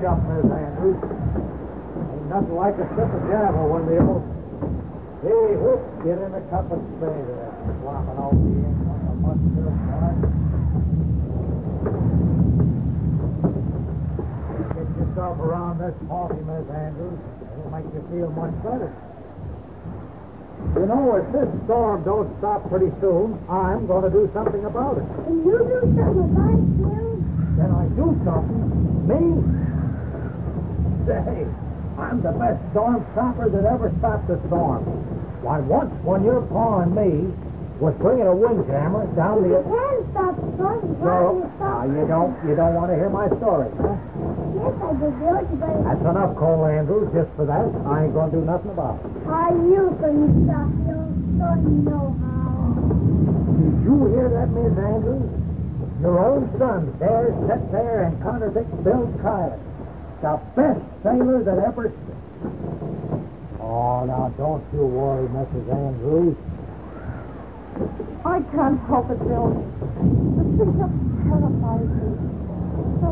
Up, Miss Andrews. Ain't nothing like a sip of Java when the old... Hey, whoop, get in a cup of to that flopping all the the mustard. Get yourself around this coffee, Miss Andrews. It'll make you feel much better. You know, if this storm don't stop pretty soon, I'm going to do something about it. And you do something about it, Bill? Then I do something. Me? Say, I'm the best storm stopper that ever stopped a storm. Why, once when your pa and me was bringing a windjammer down You the... can stop the storm. Why No, you now stop uh, you don't, you don't want to hear my story, huh? Yes, I do, Bill. You better... That's enough, Cole Andrews. Just for that, I ain't going to do nothing about it. How you can stop Bill? Don't know how. Did you hear that, Miss Andrews? Your own son dares sit there and contradict Bill Tyler, the best sailor that ever. Oh, now don't you worry, Mrs. Andrews. I can't help it, Bill. The thing just terrifies me. So,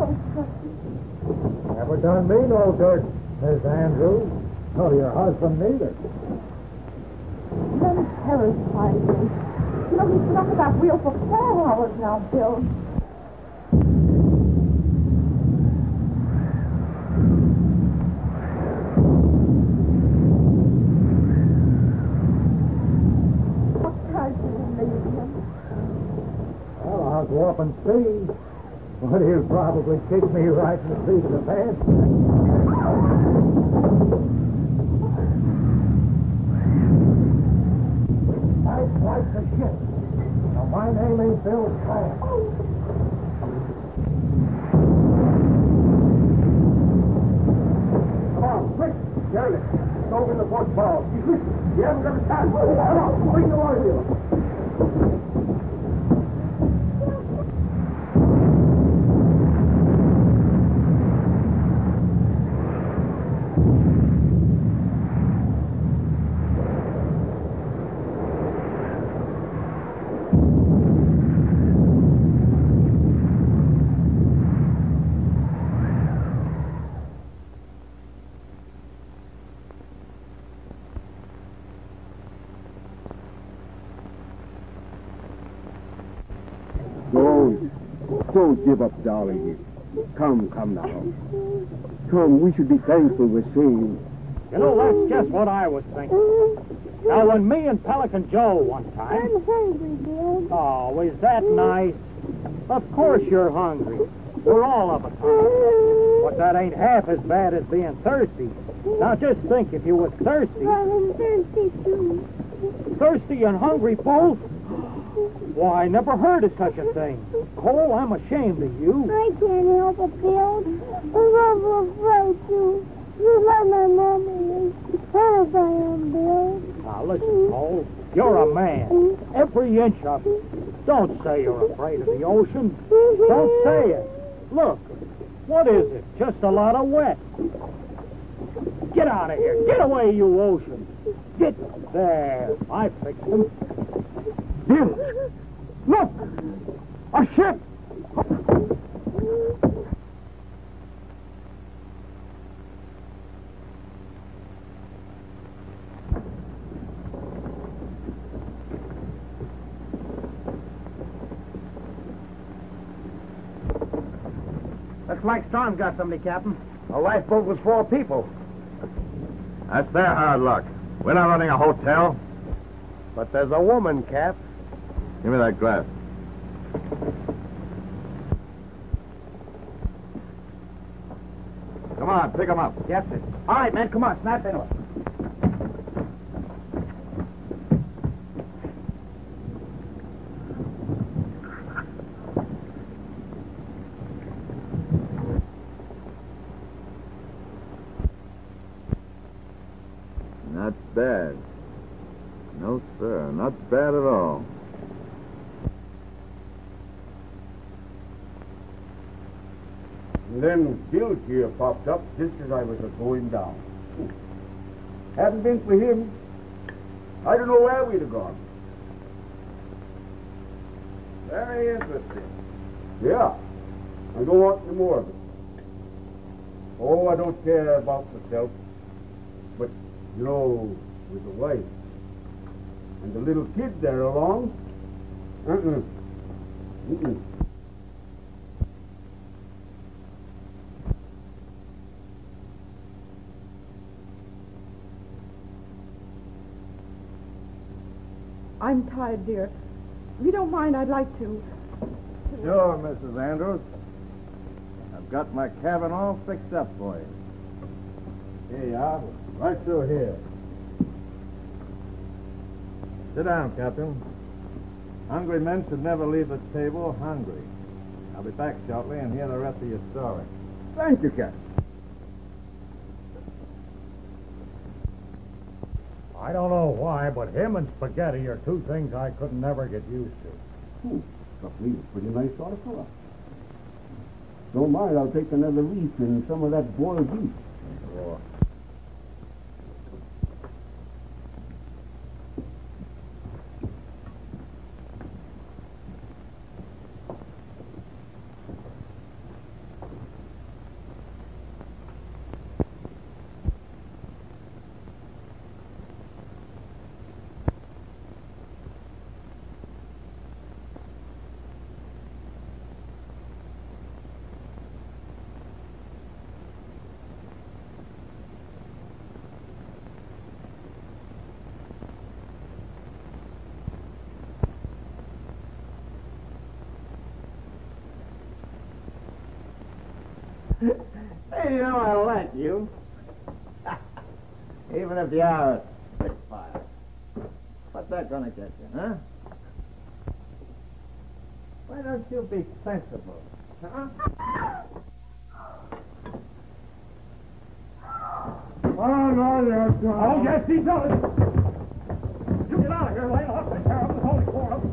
so stressful. Never done me no dirt, Miss Andrews. Nor your husband neither. Then terrifies me. You know, he's been up at that wheel for four hours now, Bill. What can I do to leave him? Well, I'll go up and see. But he'll probably kick me right in the seat of the pants. Nice like the ship. Now, my name ain't Bill Clank. Come on, quick. Sheriff, it's over in the port bow. You haven't got a time. Come on, bring the water here. Don't. Don't give up, darling. Come, come now. Come, we should be thankful we're saved. You know, that's just what I was thinking. Now, when me and Pelican Joe one time. I'm hungry, Bill. Oh, is that nice? Of course you're hungry. We're all of us time. But that ain't half as bad as being thirsty. Now, just think if you was thirsty, Well, I'm thirsty, too. thirsty and hungry both. Why, I never heard of such a thing. Cole, I'm ashamed of you. I can't help it, Bill. I'm afraid to. You let my mommy i am Bill. Now, listen, Cole. You're a man. Every inch of you. Don't say you're afraid of the ocean. Don't say it. Look, what is it? Just a lot of wet. Get out of here. Get away, you ocean. Get there. I fixed them. Bill! Look! A ship! Looks like Storm's got somebody, Captain. A lifeboat was four people. That's their hard luck. We're not running a hotel. But there's a woman, Cap. Give me that glass. Come on, pick 'em up. Yes, sir. All right, man, come on, snap into it. Not bad. No, sir, not bad at all. And then Bill here popped up just as I was going down. Hadn't been for him, I don't know where we'd have gone. Very interesting. Yeah, I don't want any more of it. Oh, I don't care about myself. But, you know, with the wife and the little kid there along, uh-uh. Mm-mm. I'm tired, dear. If you don't mind, I'd like to. Sure, Mrs. Andrews. I've got my cabin all fixed up for you. Here you are, right through here. Sit down, Captain. Hungry men should never leave the table hungry. I'll be back shortly and hear the rest of your story. Thank you, Captain. I don't know why, but him and spaghetti are two things I could never get used to. Hmm. Struck a pretty nice sort of fellow. Don't mind, I'll take another leaf and some of that boiled beef. Sure. Hey, you know I'll let you. Even if you are a spitfire. What's that gonna get you, huh? Why don't you be sensible, huh? Oh, no, no. Oh, yes, he's on it. You get out of here, Lane. I'll take. There's only four of them.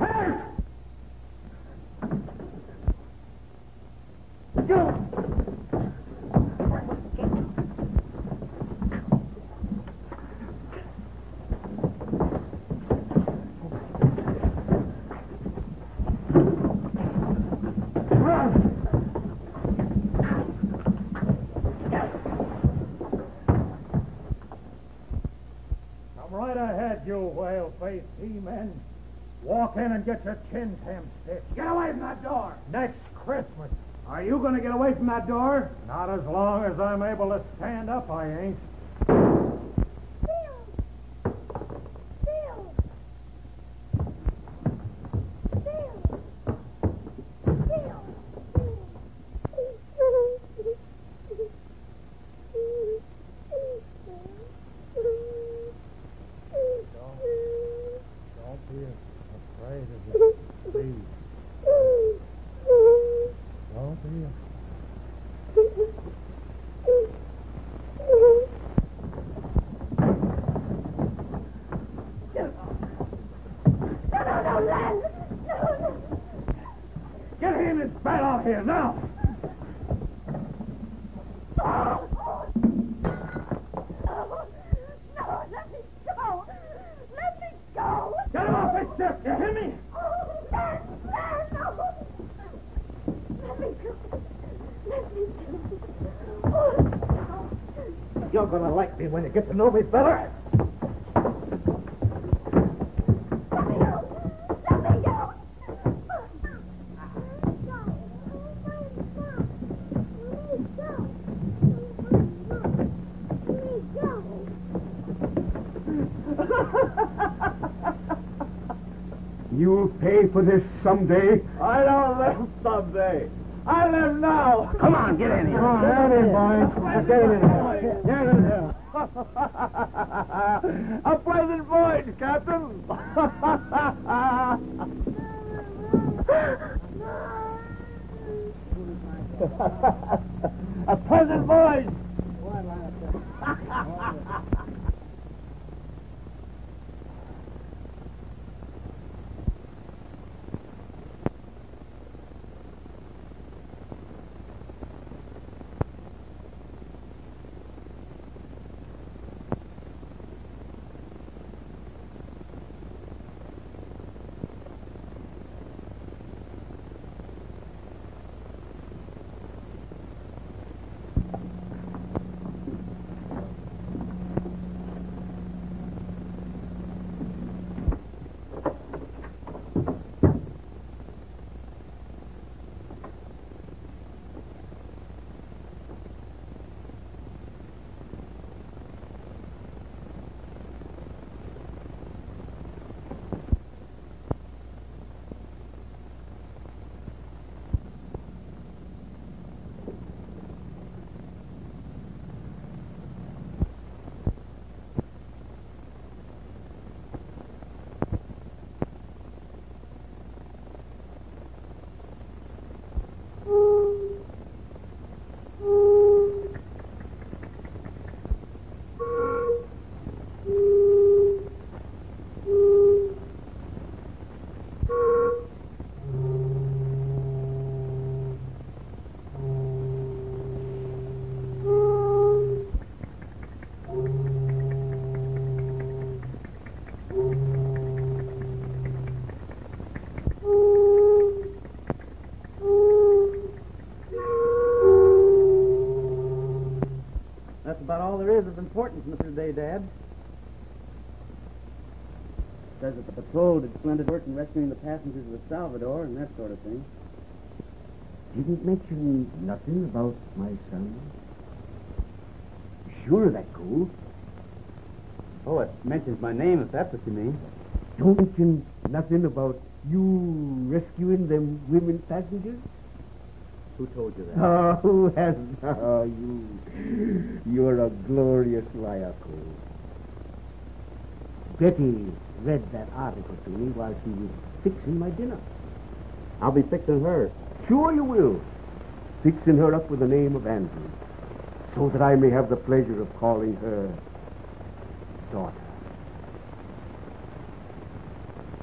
Hey! Come right ahead, you whale-faced he-men. Walk in and get your chin hem-stitched. Get away from that door! Next Christmas. Are you going to get away from that door? Not as long as I'm able to stand up, I ain't. Bill! Bill! Bill! Bill! Don't be afraid of it. Please, don't be Get him his bat out here now! No, let me go! Let me go! Get him off his ship, you hear me? Oh, Len, Len, no! Let me go! Let me go! Oh, You're to like me when you get to know me better. let me go! Let me go! You'll pay for this someday. I don't live someday. I live now. Come on, get in here. Come on, get in, boys. Get in here. Get in here. A pleasant voyage, Captain. A about all there is of importance, Mr. Daydad. Says that the patrol did splendid work in rescuing the passengers of the Salvador and that sort of thing. Didn't mention nothing about my son. Sure that cool. Oh, it mentions my name, if that's what you mean. Don't mention nothing about you rescuing them women passengers? Who told you that? Oh, who has oh, you? You're a glorious liar, Cole. Betty read that article to me while she was fixing my dinner. I'll be fixing her. Sure you will. Fixing her up with the name of Andrew, so that I may have the pleasure of calling her daughter.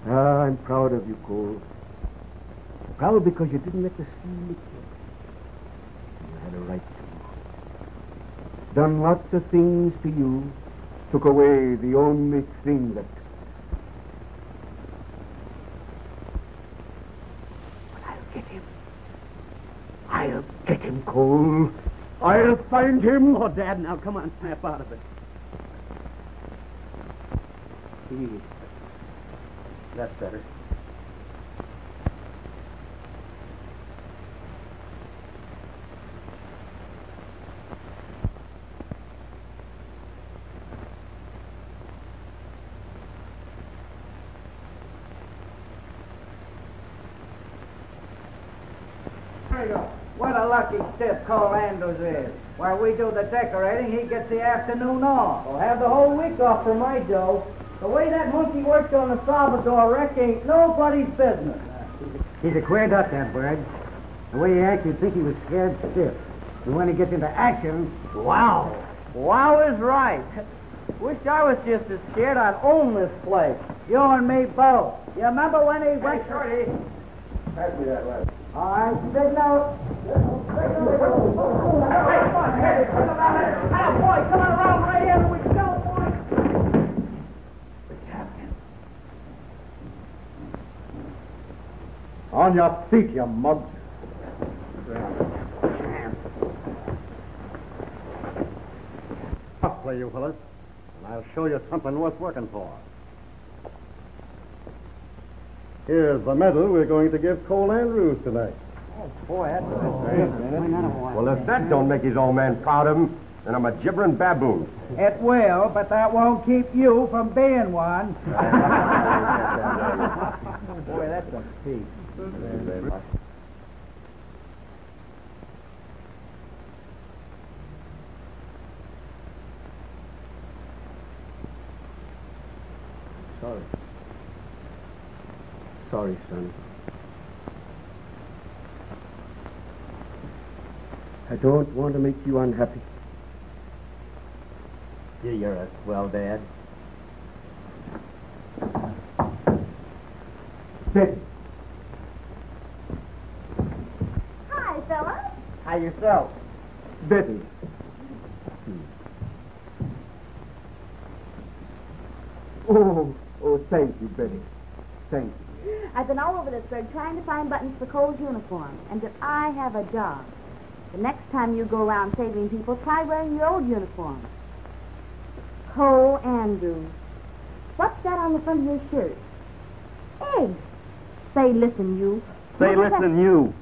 Ah, I'm proud of you, Cole. Proud because you didn't let the. You had a right to. Done lots of things to you. Took away the only thing that. But I'll get him. I'll get him, Cole. I'll find him. Oh, Dad, now come on, snap out of it. He. That's better. There you go. What a lucky stiff Andrews is. While we do the decorating, he gets the afternoon off. We'll have the whole week off for my Joe. The way that monkey worked on the Salvador wreck ain't nobody's business. He's a queer duck, that bird. The way he acts, you'd think he was scared stiff. And when he gets into action, wow. Wow is right. Wish I was just as scared I'd own this place. You and me both. You remember when he went... Shorty. Pass me that letter. All right, signal. Hey, come on, your feet, you mug. I'll play you fellas, and I'll show you something worth working for. Here's the medal we're going to give Cole Andrews tonight. Boy, that's Well, if that don't make his old man proud of him, then I'm a gibbering baboon. It will, but that won't keep you from being one. Boy, that's a piece. Sorry. Sorry, son. I don't want to make you unhappy. Gee, you're a swell dad. Betty, Hi, fella. How yourself? Betty. Hmm. Oh, oh, thank you, Betty. Thank you. I've been all over this burg trying to find buttons for Cole's uniform. And if I have a job, the next time you go around saving people, try wearing your old uniform. Cole Andrews. What's that on the front of your shirt? Hey, say, listen, you. Say, What listen, you.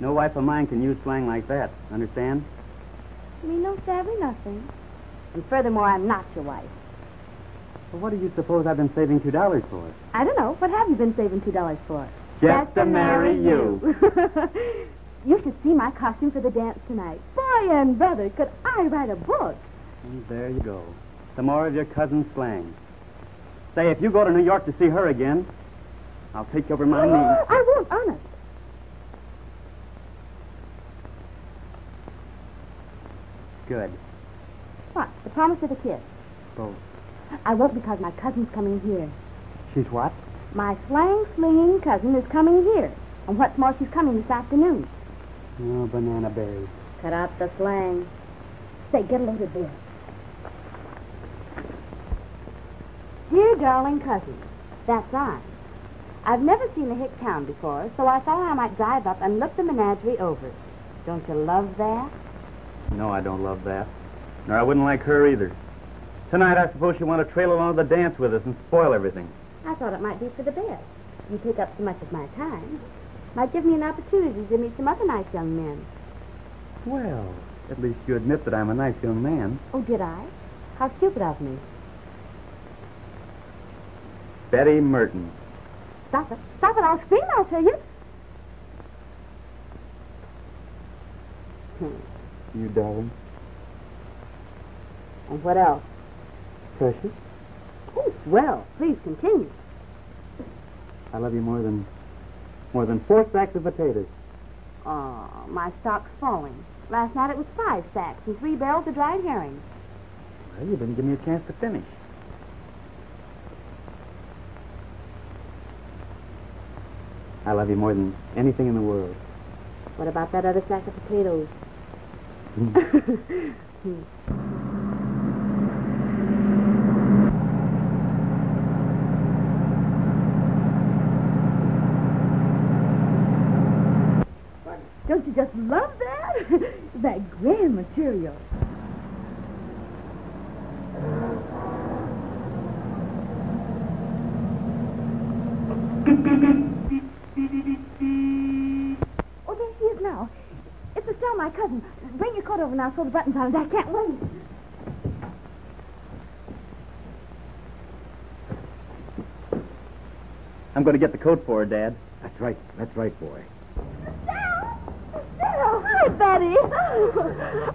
No wife of mine can use slang like that. Understand? Me no savvy nothing. And furthermore, I'm not your wife. Well, what do you suppose I've been saving two dollars for? I don't know. What have you been saving two dollars for? Just to marry you. you should see my costume for the dance tonight. Boy and brother, could I write a book? And there you go. Some more of your cousin's slang. Say, if you go to New York to see her again, I'll take you over my oh, knee. I won't, honest. Good. What? The promise of the kiss? Both. I won't because my cousin's coming here. She's what? My slang slinging cousin is coming here. And what's more, she's coming this afternoon. Oh, banana berries. Cut out the slang. Say, get a load of this. Dear darling cousin, that's I. I've never seen the hick town before, so I thought I might drive up and look the menagerie over. Don't you love that? No, I don't love that. Nor I wouldn't like her either. Tonight, I suppose she want to trail along to the dance with us and spoil everything. I thought it might be for the best. You take up so much of my time. Might give me an opportunity to meet some other nice young men. Well, at least you admit that I'm a nice young man. Oh, did I? How stupid of me. Betty Merton. Stop it. Stop it. I'll scream, I'll tell you. Hmm. You darling. And what else? Precious. Oh, well, please continue. I love you more than more than four sacks of potatoes. Oh, my stock's falling. Last night it was five sacks and three barrels of dried herring. Well, you didn't give me a chance to finish. I love you more than anything in the world. What about that other sack of potatoes? Mm. Don't you just love that? that grand material. Oh, there she is now. It's Estelle, my cousin. Bring your coat over now, sew the buttons on it. I can't wait. I'm going to get the coat for her, Dad. That's right. That's right, boy. Oh, Betty.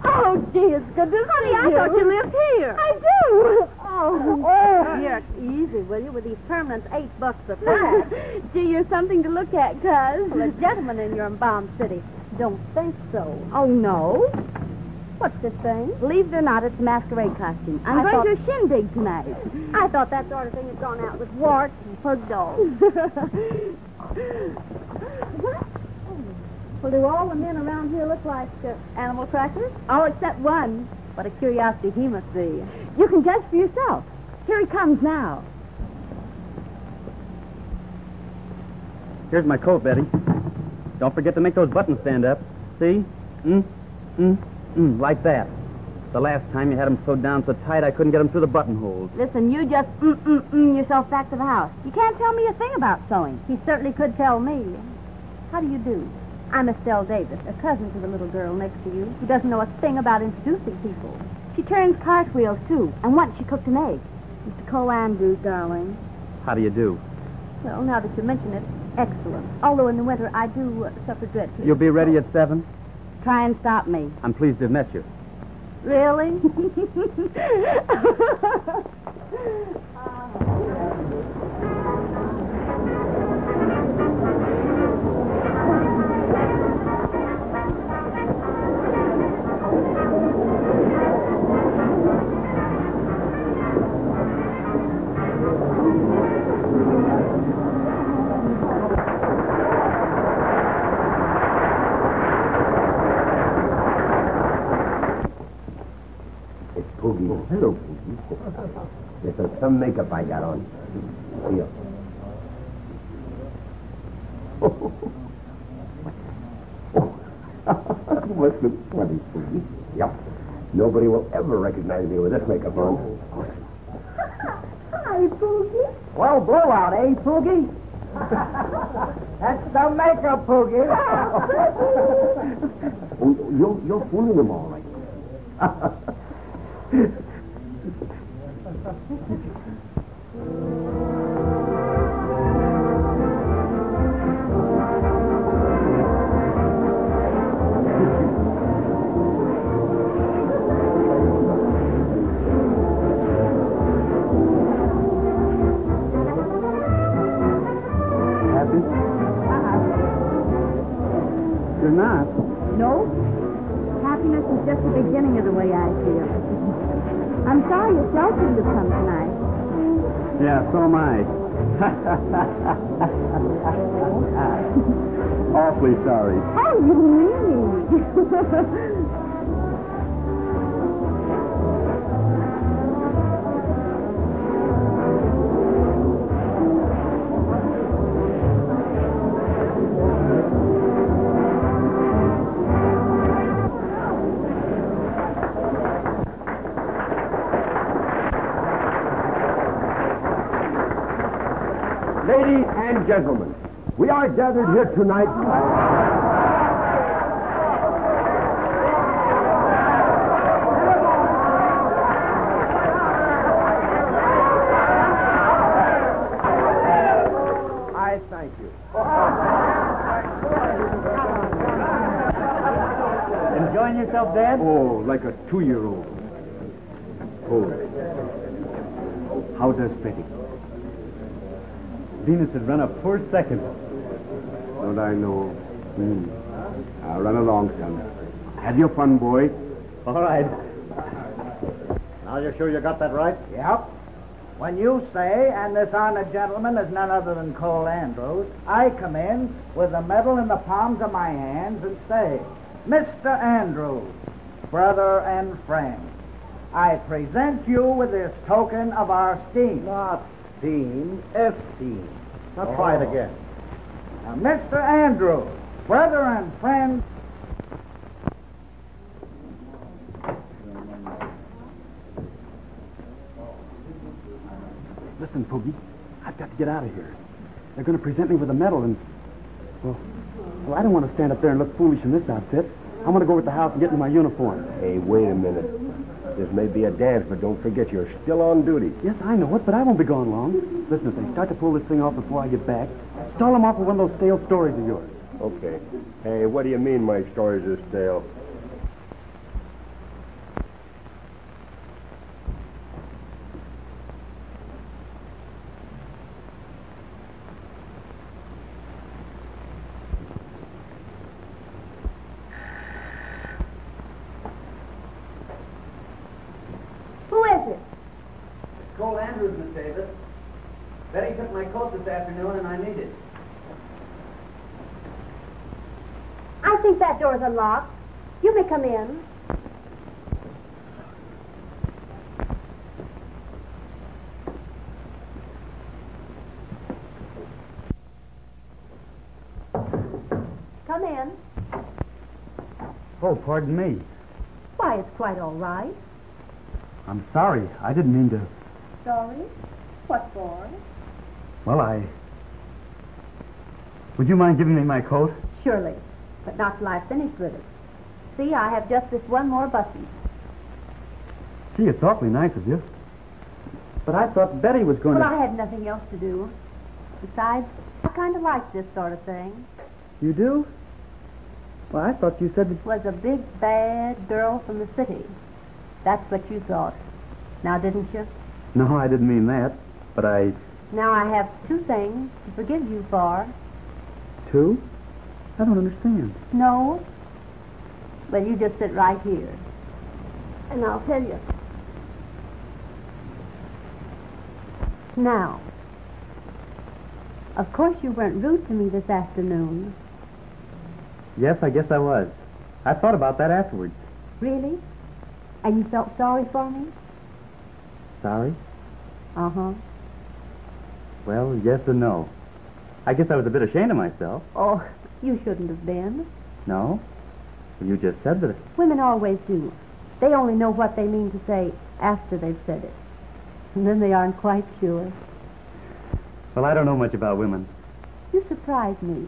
Oh, gee, it's good to see you. I thought you lived here. I do. Oh, Oh. here, easy, will you, with these permanents eight bucks a pack. Gee, you're something to look at, cuz. well, a gentleman in your embalmed city. Don't think so. Oh, no. What's this thing? Believe it or not, it's a masquerade costume. I'm I going thought- to a shindig tonight. I thought that sort of thing had gone out with warts and pug dogs. Well, do all the men around here look like uh, animal crackers? All except one. What a curiosity he must be. You can judge for yourself. Here he comes now. Here's my coat, Betty. Don't forget to make those buttons stand up. See? Mm, mm, mm, like that. The last time you had them sewed down so tight I couldn't get them through the buttonholes. Listen, you just mm, mm, mm yourself back to the house. You can't tell me a thing about sewing. He certainly could tell me. How do you do? I'm Estelle Davis, a cousin to the little girl next to you, who doesn't know a thing about introducing people. She turns cartwheels, too, and once she cooked an egg. Mr. Cole Andrews, darling. How do you do? Well, now that you mention it, excellent. Although in the winter I do uh, suffer dreadfully. You'll be ready at seven? Try and stop me. I'm pleased to have met you. Really? It's Hello, Poogie. This is some makeup I got on. Here. you must look funny. Yep. Nobody will ever recognize me with this makeup on. Hi, Poogie. Well, blowout, eh, Poogie? That's the makeup, Poogie. Oh, you're, you're fooling them all right. So am I. Awfully sorry. Oh, you really? and gentlemen, we are gathered here tonight. I thank you. Enjoying yourself, Dad? Oh, like a two-year-old. Oh. How does Betty? Venus had run a poor second. Don't I know? Hmm. Now run along, son. Have your fun, boy. All right. Now you're sure you got that right? Yep. When you say, and this honored gentleman is none other than Cole Andrews, I come in with the medal in the palms of my hands and say, Mr. Andrews, brother and friend, I present you with this token of our esteem. Not steam, esteem. Now try it oh. again. Now, Mr. Andrews, brother and friend, Listen, Poogie, I've got to get out of here. They're going to present me with a medal, and well, well, I don't want to stand up there and look foolish in this outfit. I want to go over to the house and get into my uniform. Hey, wait a minute. This may be a dance, but don't forget you're still on duty. Yes, I know it, but I won't be gone long. Listen, if they start to pull this thing off before I get back, stall them off with one of those stale stories of yours. Okay. Hey, what do you mean my stories are stale? 12 this afternoon, and I need it. I think that door's unlocked. You may come in. Come in. Oh, pardon me. Why, it's quite all right. I'm sorry. I didn't mean to. Sorry? What for? Well, I. Would you mind giving me my coat? Surely, but not till I've finished with it. See, I have just this one more button. Gee, it's awfully nice of you. But I thought Betty was going Well, to. I had nothing else to do. Besides, I kind of like this sort of thing. You do? Well, I thought you said that. Was a big, bad girl from the city. That's what you thought. Now, didn't you? No, I didn't mean that. But I. Now I have two things to forgive you for. Two? I don't understand. No? Well, you just sit right here. And I'll tell you. Now, of course you weren't rude to me this afternoon. Yes, I guess I was. I thought about that afterwards. Really? And you felt sorry for me? Sorry? Uh-huh. Well, yes and no. I guess I was a bit ashamed of myself. Oh, you shouldn't have been. No? You just said that. Women always do. They only know what they mean to say after they've said it. And then they aren't quite sure. Well, I don't know much about women. You surprise me.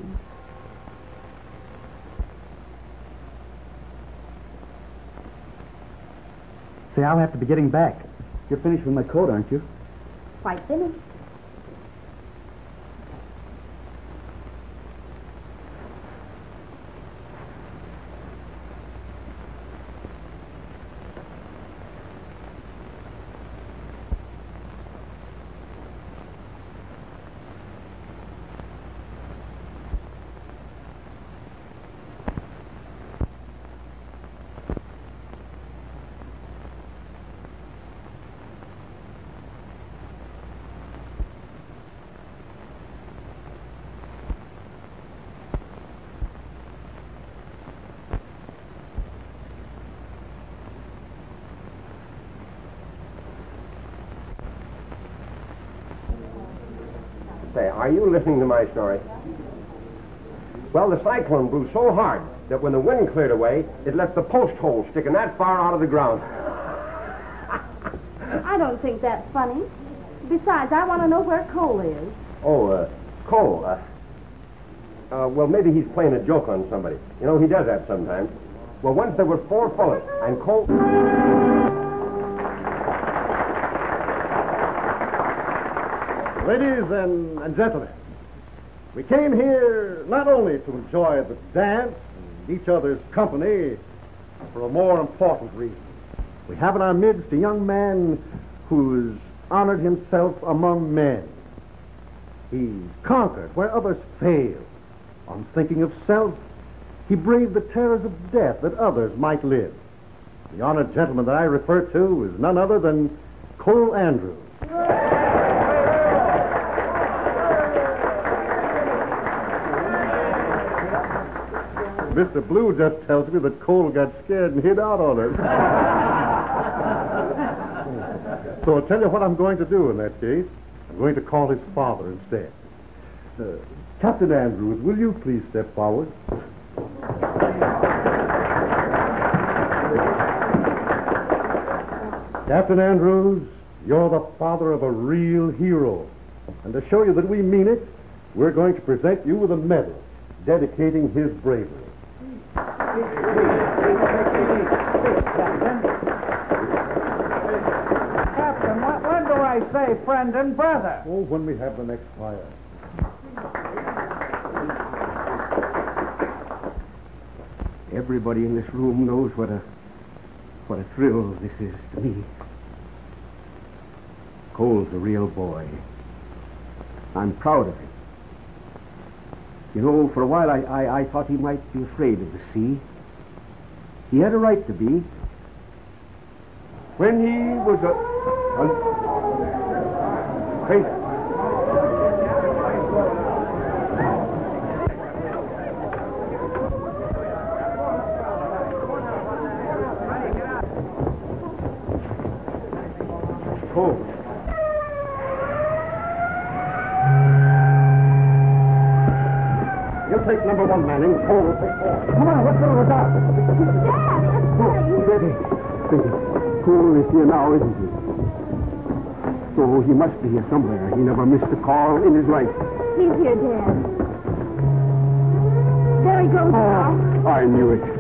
Say, I'll have to be getting back. You're finished with my coat, aren't you? Quite finished. Say, are you listening to my story? Well, the cyclone blew so hard that when the wind cleared away, it left the post hole sticking that far out of the ground. I don't think that's funny. Besides, I want to know where Cole is. Oh, uh, Cole, uh, uh, well, maybe he's playing a joke on somebody. You know, he does that sometimes. Well, once there were four fellas, and Cole... Ladies and, and gentlemen, we came here not only to enjoy the dance and each other's company, but for a more important reason. We have in our midst a young man who's honored himself among men. He's conquered where others fail. Unthinking of self, he braved the terrors of death that others might live. The honored gentleman that I refer to is none other than Cole Andrews. Mr. Blue just tells me that Cole got scared and hid out on us. so I'll tell you what I'm going to do in that case. I'm going to call his father instead. Uh, Captain Andrews, will you please step forward? Captain Andrews, you're the father of a real hero. And to show you that we mean it, we're going to present you with a medal dedicating his bravery. Captain, when, when do I say friend and brother? Oh, when we have the next fire. Everybody in this room knows what a what a thrill this is to me. Cole's a real boy. I'm proud of him. You know, for a while I, I, I thought he might be afraid of the sea. He had a right to be. When he was a. a Is here now, isn't he? So he must be here somewhere. He never missed a call in his life. He's here, Dad. There he goes oh, now. I knew it.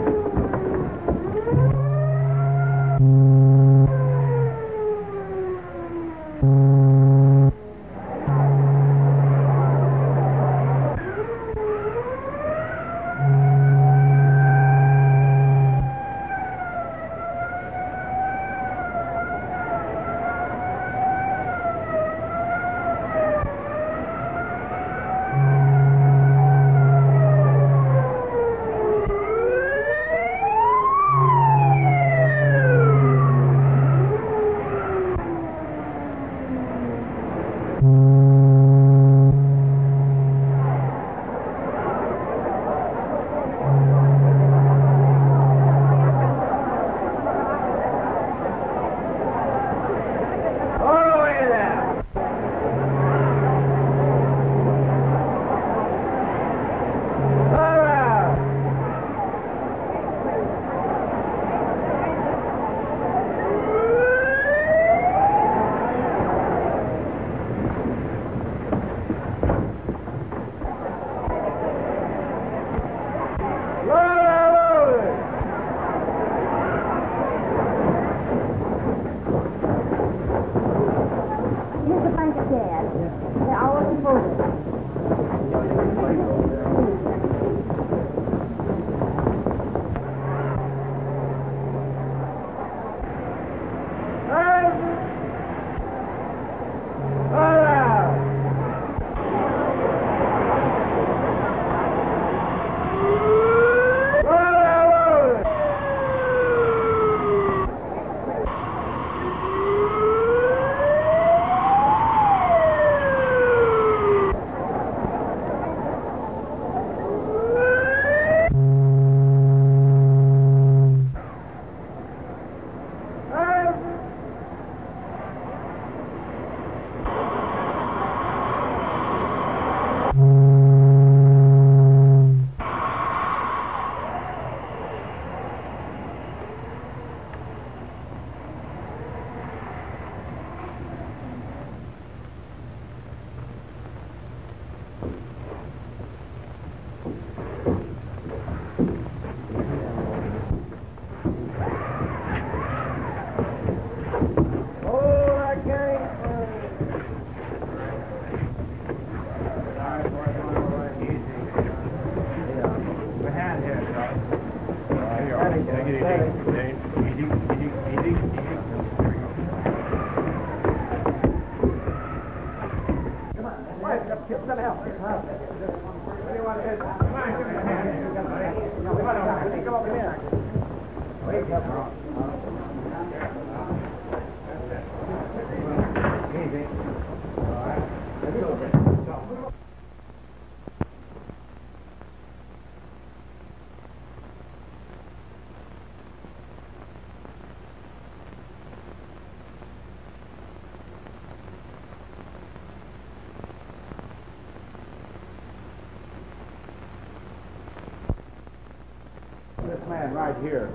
Right here.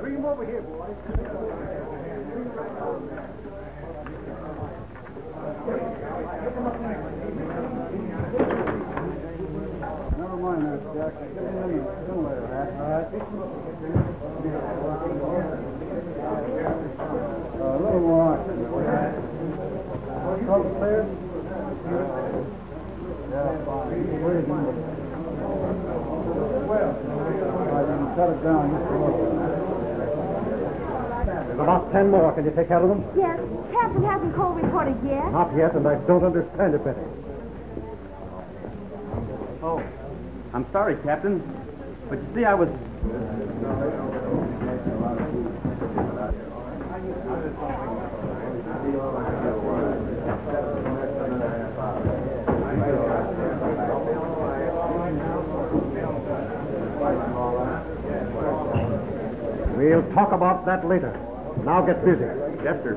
Bring him over here, boys. Never mind that, Jack. Get him in the later, All right. A little more. Upstairs? Yeah, fine. Where is he? Well, I can cut it down just a little. There's about ten more. Can you take care of them? Yes. Captain hasn't called reported yet. Not yet, and I don't understand it, Betty. Oh, I'm sorry, Captain. But you see, I was. We'll talk about that later. Now get busy. Yes, sir.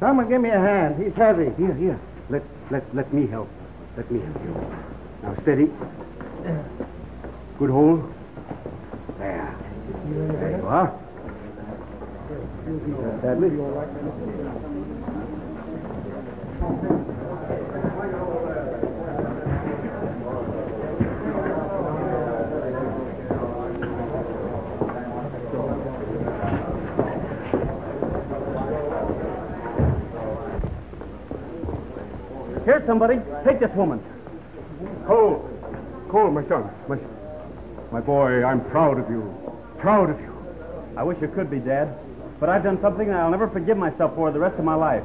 Someone give me a hand. He's heavy. Here, here. Let, let, let me help. Let me help you. Now steady. Good hold. There. There you are. Sadly. Here, somebody. Take this woman. Cole. Cole, my son. My, my boy, I'm proud of you. Proud of you. I wish you could be, Dad. But I've done something that I'll never forgive myself for the rest of my life.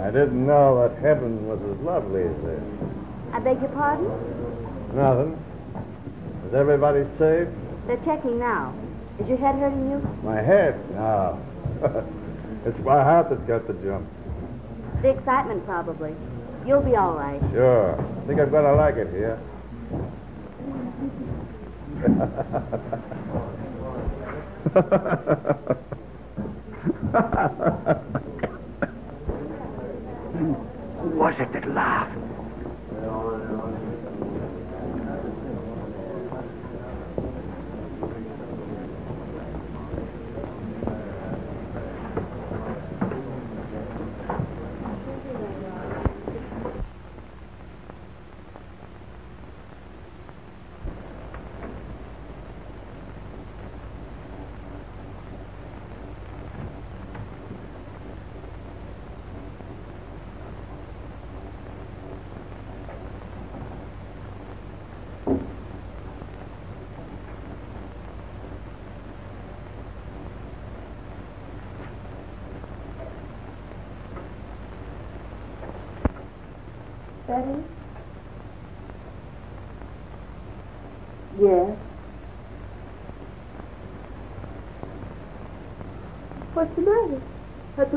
I didn't know that heaven was as lovely as this. I beg your pardon? Nothing. Is everybody safe? They're checking now. Is your head hurting you? My head? No. it's my heart that's got the jump. The excitement, probably. You'll be all right. Sure. I Think I'm going to like it here. Who was it that laughed? Betty? Yes. What's the matter?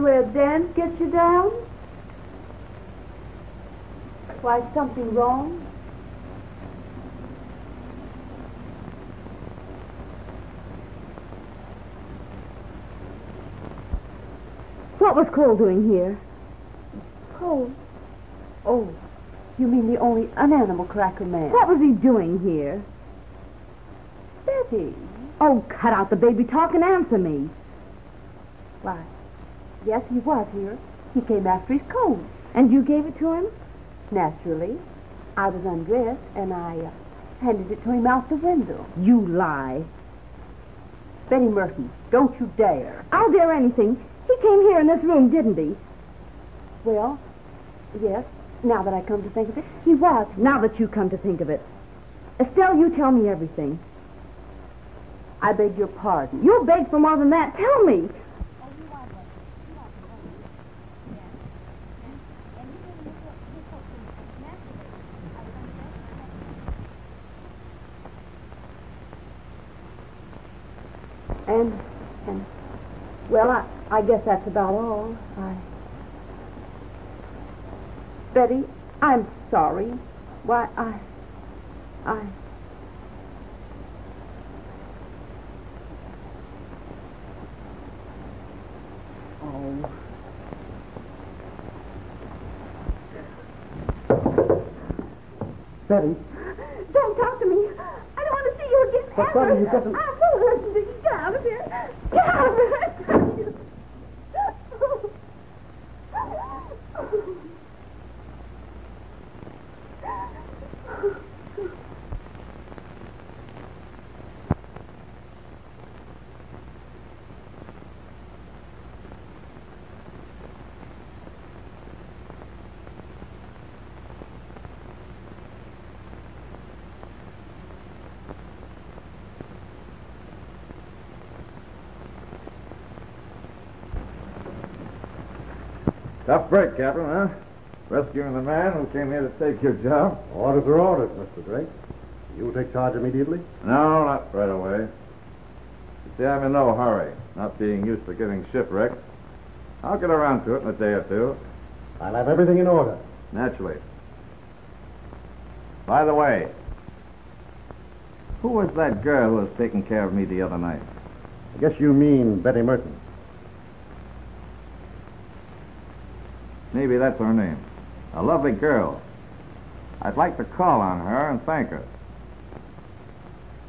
Way a dance gets you down? Why, something wrong? What was Cole doing here? Cole. Oh, you mean the only unanimal cracker man? What was he doing here? Betty. Oh, cut out the baby talk and answer me. Why, yes, he was here. He came after his coat. And you gave it to him? Naturally. I was undressed, and I uh, handed it to him out the window. You lie. Betty Merton, don't you dare. I'll dare anything. He came here in this room, didn't he? Well, yes, now that I come to think of it, he was. Now that you come to think of it. Estelle, you tell me everything. I beg your pardon. You'll beg for more than that. Tell me. And, and, well, I, I guess that's about all. I. Betty, I'm sorry. Why, I. I. Oh. Betty, Don't talk to me. I don't want to see you again But, ever. Betty, you got to- I won't listen to you. Get out of here. Get out of here. Thank you. Tough break, Captain, huh? Rescuing the man who came here to take your job? Orders are orders, Mr. Drake. You'll take charge immediately? No, not right away. You see, I'm in no hurry, not being used to getting shipwrecked. I'll get around to it in a day or two. I'll have everything in order. Naturally. By the way, who was that girl who was taking care of me the other night? I guess you mean Betty Merton. Maybe that's her name. A lovely girl. I'd like to call on her and thank her.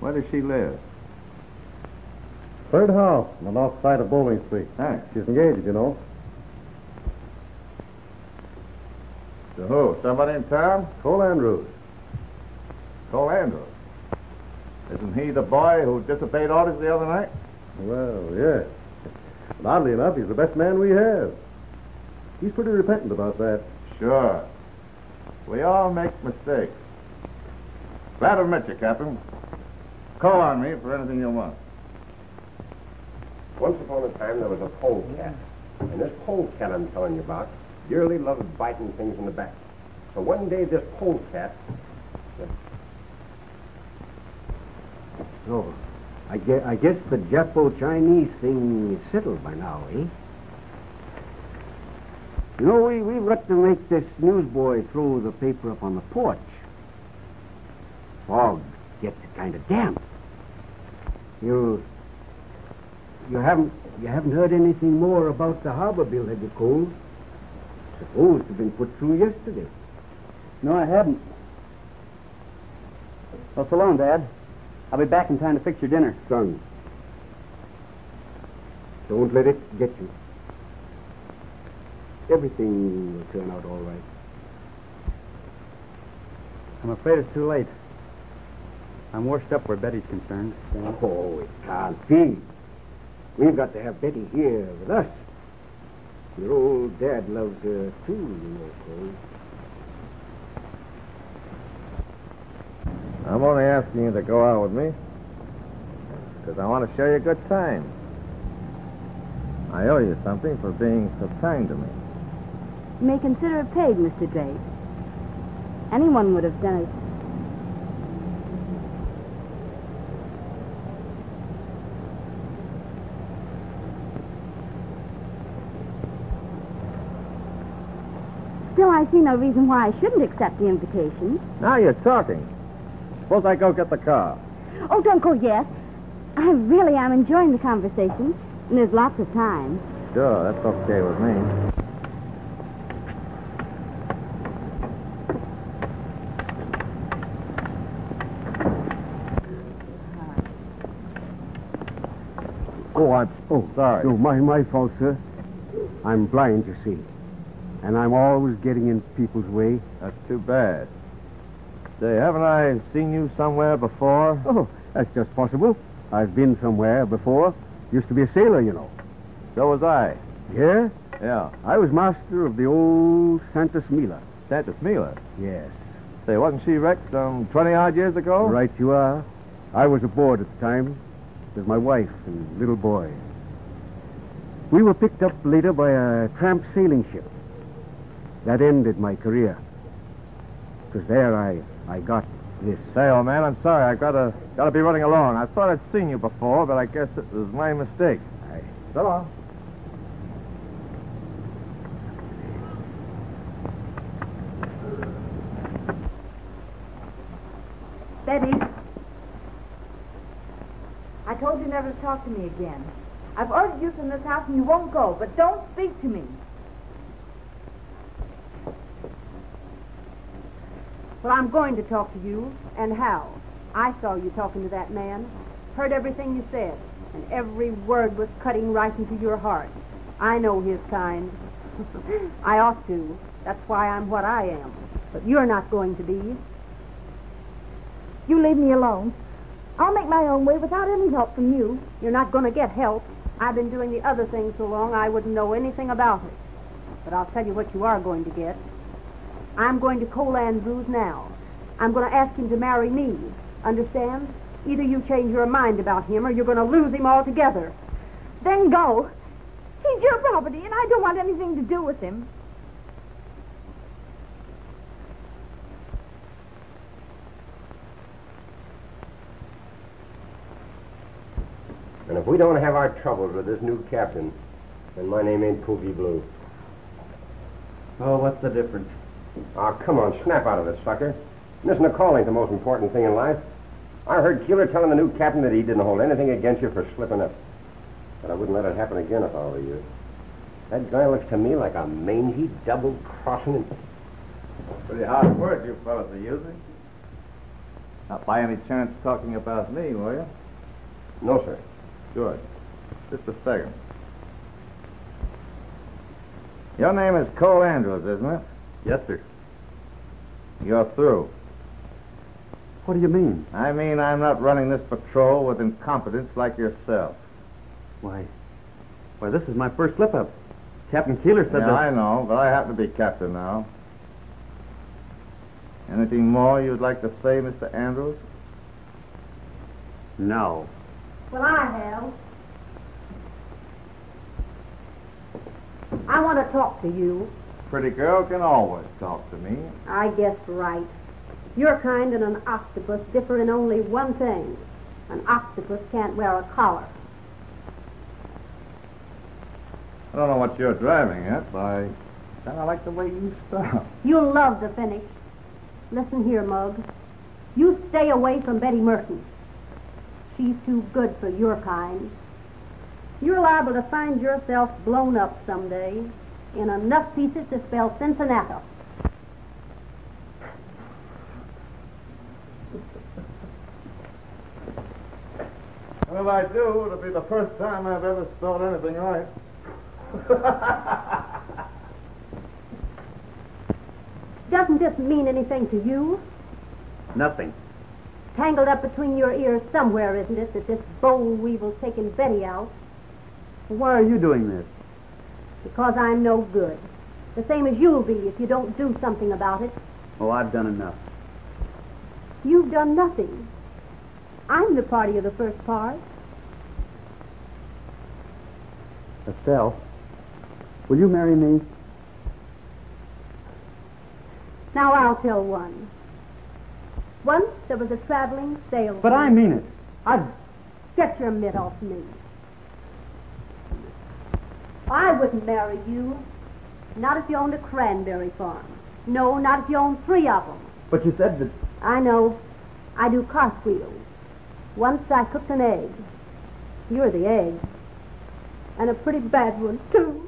Where does she live? Third house on the north side of Bowling Street. Thanks. She's engaged, you know. To who? Somebody in town? Cole Andrews. Cole Andrews. Isn't he the boy who disobeyed orders the other night? Well, yes. And oddly enough, he's the best man we have. He's pretty repentant about that. Sure. We all make mistakes. Glad to meet you, Captain. Call on me for anything you want. Once upon a time, there was a polecat. And this polecat I'm telling you about dearly loved biting things in the back. So one day, this polecat So, I guess, I guess the Japo-Chinese thing is settled by now, eh? You know, we, we've got to make this newsboy throw the paper up on the porch. Fog gets kind of damp. You, you haven't, you haven't heard anything more about the harbor bill, have you, Cole? Supposed to have been put through yesterday. No, I haven't. Well, so long, Dad. I'll be back in time to fix your dinner. Son, don't let it get you. Everything will turn out all right. I'm afraid it's too late. I'm washed up where Betty's concerned. Oh, it can't be. We've got to have Betty here with us. Your old dad loves her too, you know, Cole. I'm only asking you to go out with me because I want to show you a good time. I owe you something for being so kind to me. You may consider it paid, Mr. Drake. Anyone would have done it. Still, I see no reason why I shouldn't accept the invitation. Now you're talking. Suppose I go get the car. Oh, don't go yet. I really am enjoying the conversation, and there's lots of time. Sure, that's okay with me. Oh, sorry. No, my, my fault, sir. I'm blind, you see. And I'm always getting in people's way. That's too bad. Say, haven't I seen you somewhere before? Oh, that's just possible. I've been somewhere before. Used to be a sailor, you know. So was I. Yeah? Yeah. I was master of the old Santa Smila. Santa Smila. Yes. Say, wasn't she wrecked some 20 odd years ago? Right you are. I was aboard at the time with my wife and little boy. We were picked up later by a tramp sailing ship. That ended my career. Because there I, I got this. Say, old man, I'm sorry. I gotta gotta be running along. I thought I'd seen you before, but I guess it was my mistake. I, So long. Betty. To talk to me again. I've ordered you from this house and you won't go, but don't speak to me. Well, I'm going to talk to you, and how? I saw you talking to that man, heard everything you said, and every word was cutting right into your heart. I know his kind. I ought to. That's why I'm what I am. But you're not going to be. You leave me alone. I'll make my own way without any help from you. You're not going to get help. I've been doing the other thing so long I wouldn't know anything about it. But I'll tell you what you are going to get. I'm going to Cole Andrews now. I'm going to ask him to marry me. Understand? Either you change your mind about him or you're going to lose him altogether. Then go. He's your property, and I don't want anything to do with him. And if we don't have our troubles with this new captain, then my name ain't Pookie Blue. Oh, what's the difference? Oh, come on, snap out of it, sucker. Missing a call ain't the most important thing in life. I heard Keeler telling the new captain that he didn't hold anything against you for slipping up. But I wouldn't let it happen again if I were you. That guy looks to me like a mangy, double-crossing... Pretty hard word you fellas are using. Not by any chance talking about me, were you? No, sir. Good. Just a second. Your name is Cole Andrews, isn't it? Yes, sir. You're through. What do you mean? I mean, I'm not running this patrol with incompetence like yourself. Why, why, this is my first slip-up. Captain Keeler said yeah, that... I know, but I happen to be captain now. Anything more you'd like to say, Mr. Andrews? No. Well, I have. I want to talk to you. Pretty girl can always talk to me. I guess right. Your kind and an octopus differ in only one thing. An octopus can't wear a collar. I don't know what you're driving at, but I kind of like the way you stop. You'll love the finish. Listen here, Mug. You stay away from Betty Merton. She's too good for your kind. You're liable to find yourself blown up someday in enough pieces to spell Cincinnati. Well, if I do, it'll be the first time I've ever spelled anything right. Doesn't this mean anything to you? Nothing. Tangled up between your ears somewhere, isn't it, that this boll weevil's taken Betty out? Why are you doing this? Because I'm no good. The same as you'll be if you don't do something about it. Oh, I've done enough. You've done nothing. I'm the party of the first part. Estelle, will you marry me? Now I'll tell one. Once there was a traveling salesman. But I mean it. I... Get your mitt off me. I wouldn't marry you. Not if you owned a cranberry farm. No, not if you owned three of them. But you said that... I know. I do cartwheels. Once I cooked an egg. You're the egg. And a pretty bad one, too.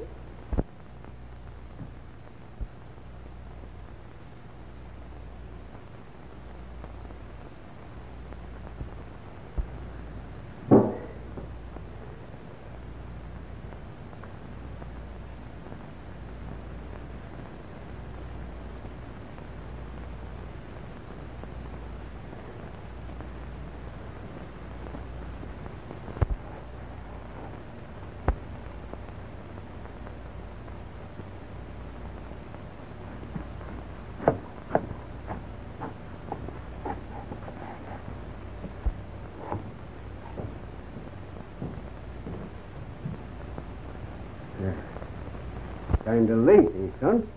Kind of late, eh, son?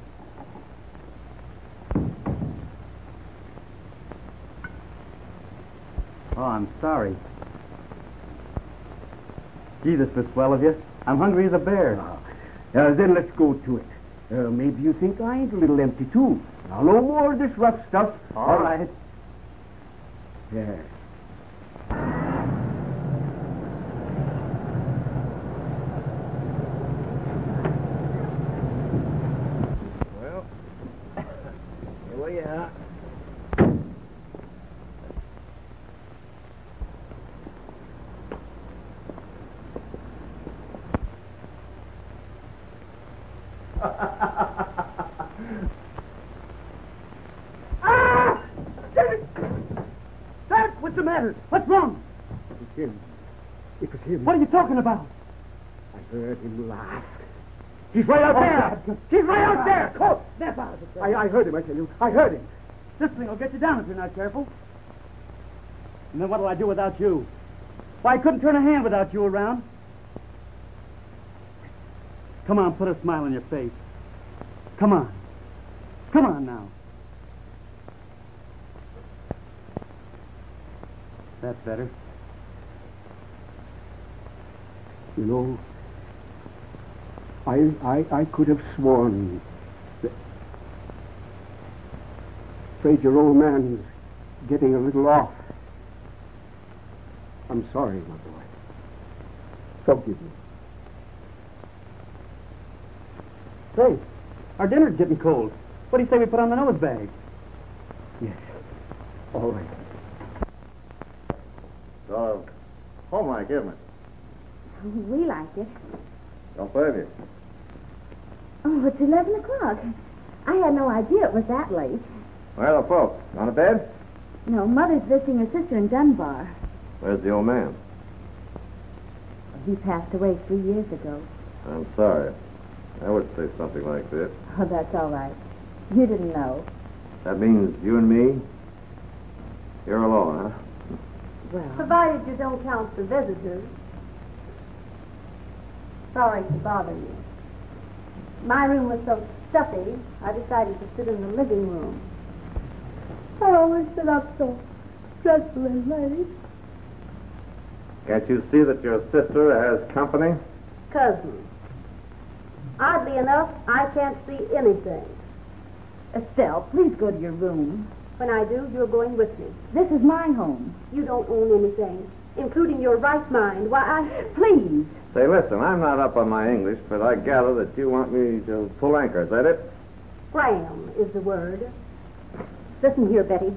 Oh, I'm sorry. Gee, this was swell of you. I'm hungry as a bear. Uh, then let's go to it. Uh, maybe you think I ain't a little empty, too. Now, no more of this rough stuff. All right. Yeah. Well, here we are. Ah! David! Dad, what's the matter? What's wrong? It was him. It was him. What are you talking about? I heard him laugh. He's right out oh, there. He's right out there. Oh, Come, snap out of it. I, I heard him, I tell you. I heard him. This thing will get you down if you're not careful. And then what'll I do without you? Why, I couldn't turn a hand without you around. Come on, put a smile on your face. Come on. Come on now. That's better. You know, I, I, I could have sworn that... Afraid your old man's getting a little off. I'm sorry, my boy. Forgive me. Say, our dinner's getting cold. What do you say we put on the nose bag? Yes. All right. So, homelike, isn't it? We like it. Don't blame you. Oh, it's 11 o'clock. I had no idea it was that late. Where are the folks? Gone to bed? No, Mother's visiting her sister in Dunbar. Where's the old man? He passed away three years ago. I'm sorry. I would say something like this. Oh, that's all right. You didn't know. That means you and me, you're alone, huh? Well, Provided you don't count the visitors. Sorry to bother you. My room was so stuffy, I decided to sit in the living room. I always sit up so dreadfully late. Can't you see that your sister has company? Cousin. Oddly enough, I can't see anything. Estelle, please go to your room. When I do, you're going with me. This is my home. You don't own anything, including your right mind. Why, I... Please. Say, listen, I'm not up on my English, but I gather that you want me to pull anchor. Is that it? Graham is the word. Listen here, Betty.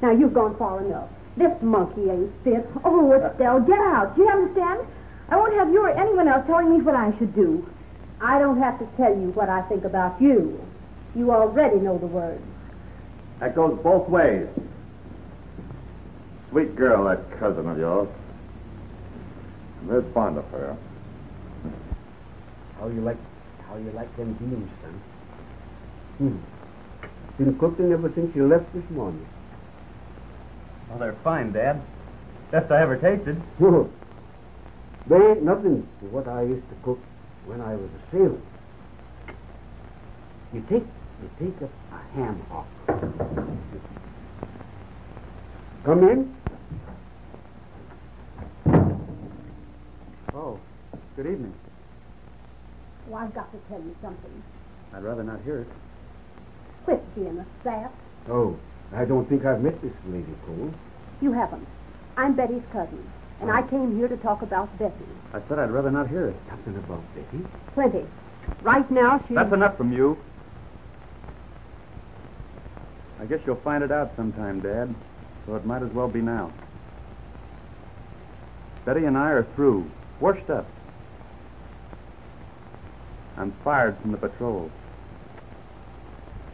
Now, you've gone far enough. This monkey ain't fit. Oh, Estelle, get out. Do you understand? I won't have you or anyone else telling me what I should do. I don't have to tell you what I think about you. You already know the word. That goes both ways. Sweet girl, that cousin of yours. I'm very fond of her. How you like, how you like them beans, son? Hmm. Been cooking ever since you left this morning. Well, they're fine, Dad. Best I ever tasted. they ain't nothing to what I used to cook when I was a sailor. You take, you take a, a ham hock. Come in. Oh, good evening. Oh, I've got to tell you something. I'd rather not hear it. Quit being a sap. Oh, I don't think I've met this lady, Cole. You haven't. I'm Betty's cousin, and I oh. came here to talk about Betty. I said I'd rather not hear it. Something about Betty? Plenty. Right now, she... That's enough from you. I guess you'll find it out sometime, Dad. So it might as well be now. Betty and I are through. Washed up. I'm fired from the patrol.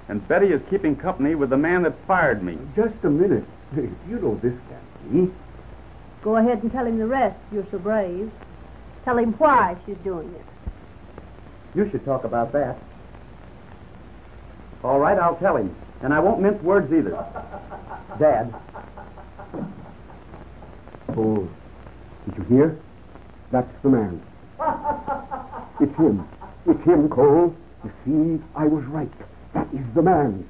And Betty is keeping company with the man that fired me. Just a minute. You know this can't be. Hmm? Go ahead and tell him the rest. You're so brave. Tell him why she's doing it. You should talk about that. All right, I'll tell him. And I won't mince words either. Dad. Oh, did you hear? That's the man. It's him. It's him, Cole. You see, I was right. That is the man.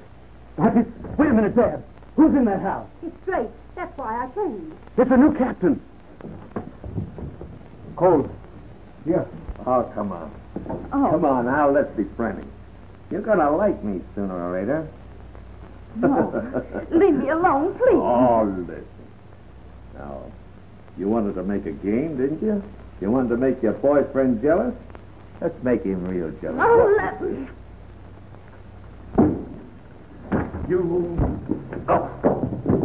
That is. Wait a minute, Dad. Who's in that house? It's straight. That's why I came. It's a new captain. Cole. Here. Oh, come on. Oh. Come on now, let's be friendly. You're gonna like me sooner or later. No. Leave me alone, please. Oh, listen. Now, you wanted to make a game, didn't you? You wanted to make your boyfriend jealous? Let's make him real jealous. Oh, let me. You. Oh,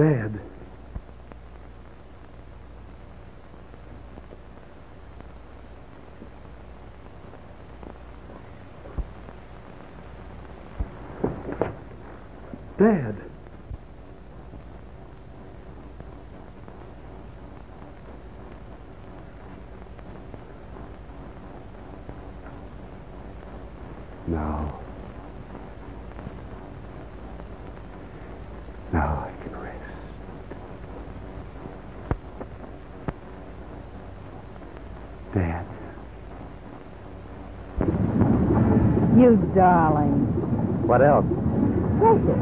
Dad. Dad. Now. Now I can rest. Dad. You darling. What else? Precious.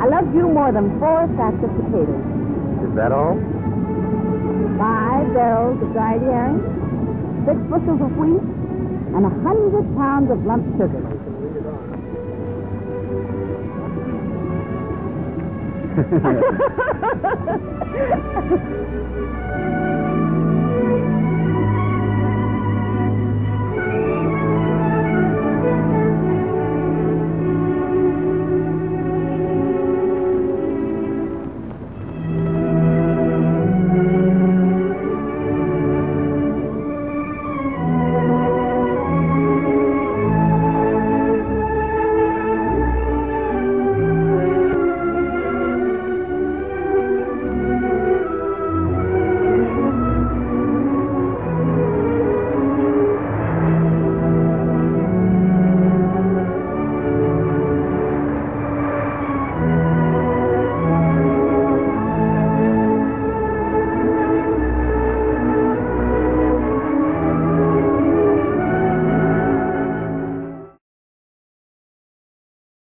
I love you more than four sacks of potatoes, Is that all? five barrels of dried herring, six bushels of wheat, and a hundred pounds of lump sugar.